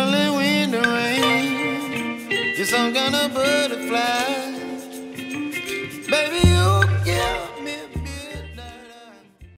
Just wind and rain. You're some kind of butterfly.